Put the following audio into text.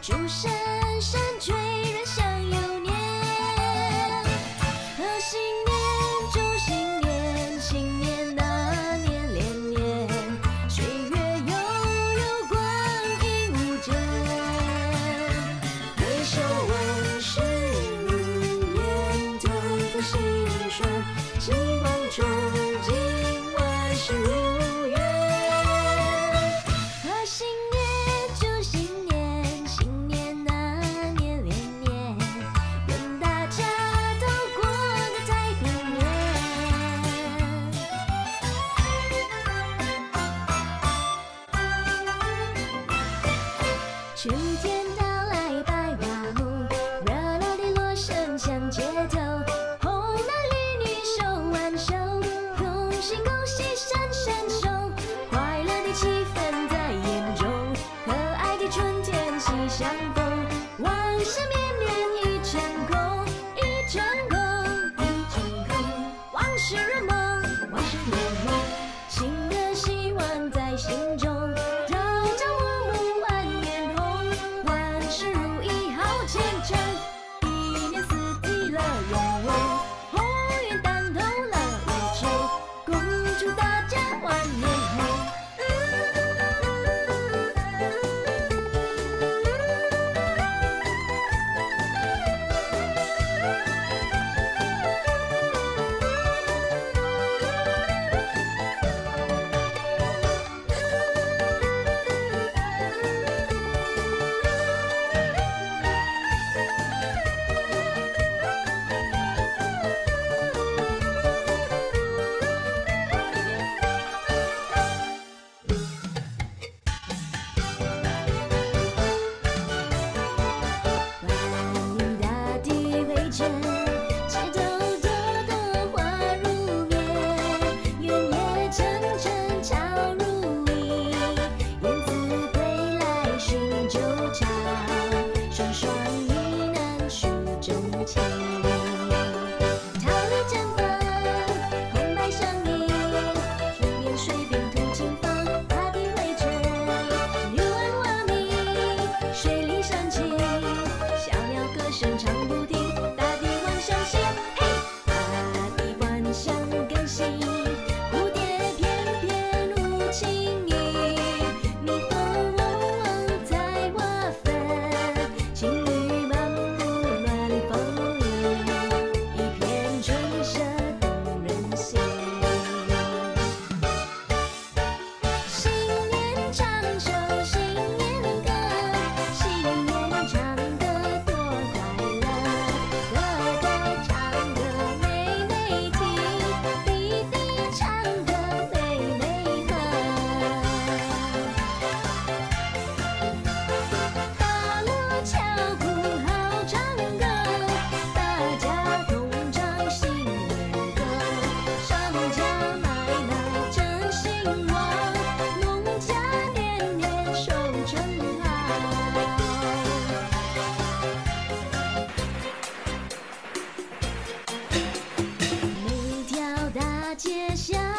竹声声春天鸟歌街巷，